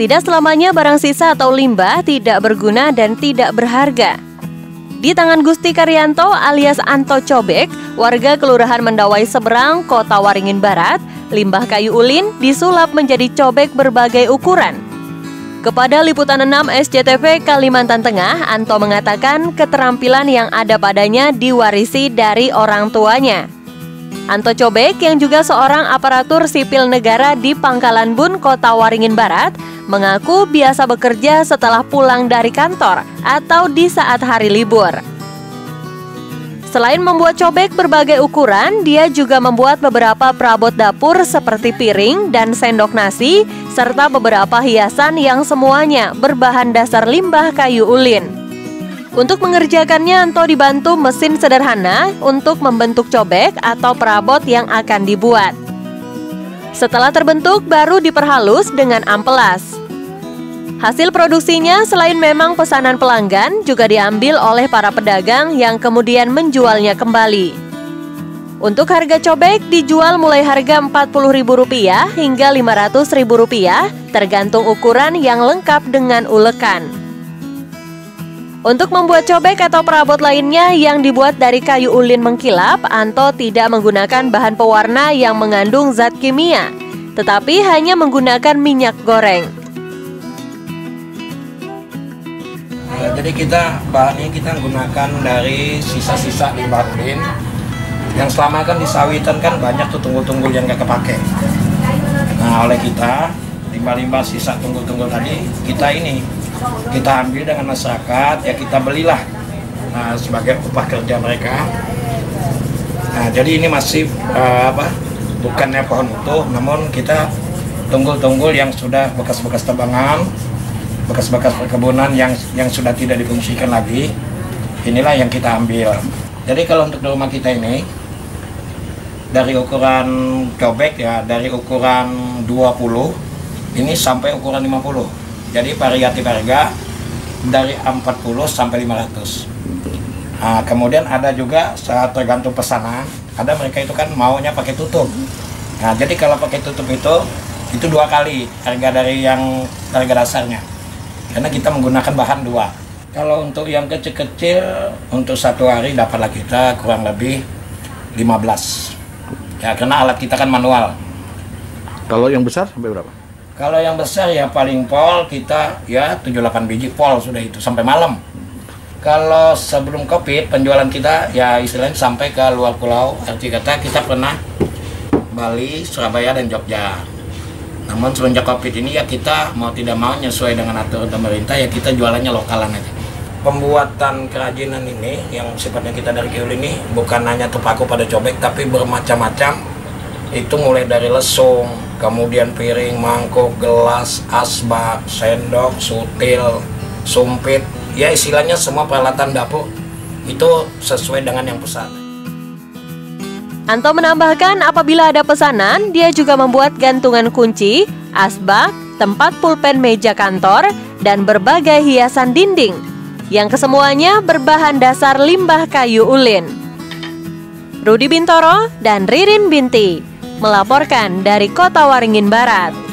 Tidak selamanya barang sisa atau limbah tidak berguna dan tidak berharga. Di tangan Gusti Karyanto alias Anto Cobek, warga Kelurahan Mendawai Seberang, Kota Waringin Barat, limbah kayu ulin disulap menjadi cobek berbagai ukuran. Kepada Liputan 6 SCTV Kalimantan Tengah, Anto mengatakan keterampilan yang ada padanya diwarisi dari orang tuanya. Anto Cobek yang juga seorang aparatur sipil negara di Pangkalan Bun, Kota Waringin Barat, mengaku biasa bekerja setelah pulang dari kantor atau di saat hari libur. Selain membuat cobek berbagai ukuran, dia juga membuat beberapa perabot dapur seperti piring dan sendok nasi, serta beberapa hiasan yang semuanya berbahan dasar limbah kayu ulin. Untuk mengerjakannya, Anto dibantu mesin sederhana untuk membentuk cobek atau perabot yang akan dibuat. Setelah terbentuk, baru diperhalus dengan ampelas. Hasil produksinya selain memang pesanan pelanggan juga diambil oleh para pedagang yang kemudian menjualnya kembali. Untuk harga cobek dijual mulai harga Rp40.000 hingga Rp500.000 tergantung ukuran yang lengkap dengan ulekan. Untuk membuat cobek atau perabot lainnya yang dibuat dari kayu ulin mengkilap, Anto tidak menggunakan bahan pewarna yang mengandung zat kimia, tetapi hanya menggunakan minyak goreng. jadi kita bahannya kita gunakan dari sisa-sisa limbah ulin yang selama kan di sawitan kan banyak tuh tunggul-tunggul yang gak kepake nah oleh kita limbah-limbah sisa tunggul-tunggul tadi kita ini kita ambil dengan masyarakat ya kita belilah nah, sebagai upah kerja mereka. Nah jadi ini masih uh, apa bukannya pohon utuh namun kita tunggul-tunggul yang sudah bekas-bekas tebangan bekas-bekas perkebunan yang yang sudah tidak difungsikan lagi. Inilah yang kita ambil. Jadi kalau untuk rumah kita ini dari ukuran cobek ya dari ukuran 20 ini sampai ukuran 50 jadi variatif harga dari 40 sampai 500 nah, kemudian ada juga saat tergantung pesanan. Ada mereka itu kan maunya pakai tutup. Nah jadi kalau pakai tutup itu itu dua kali harga dari yang harga dasarnya. Karena kita menggunakan bahan dua. Kalau untuk yang kecil-kecil untuk satu hari dapatlah kita kurang lebih 15 ya karena alat kita kan manual. Kalau yang besar sampai berapa? Kalau yang besar ya paling pol kita ya 78 biji pol sudah itu sampai malam kalau sebelum covid penjualan kita ya istilahnya sampai ke luar pulau arti kata kita pernah Bali, Surabaya dan Jogja namun semenjak covid ini ya kita mau tidak mau sesuai dengan aturan pemerintah ya kita jualannya lokalan aja. Pembuatan kerajinan ini yang sifatnya kita dari Kiul ini bukan hanya terpaku pada cobek tapi bermacam-macam. Itu mulai dari lesung, kemudian piring, mangkuk, gelas, asbak, sendok, sutil, sumpit. Ya istilahnya semua peralatan dapur itu sesuai dengan yang pesan. Anto menambahkan apabila ada pesanan, dia juga membuat gantungan kunci, asbak, tempat pulpen meja kantor, dan berbagai hiasan dinding, yang kesemuanya berbahan dasar limbah kayu ulin. Rudi Bintoro dan Ririn Binti melaporkan dari Kota Waringin Barat.